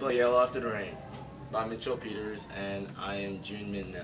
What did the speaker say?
But Yellow After the Rain by Mitchell Peters and I am June Min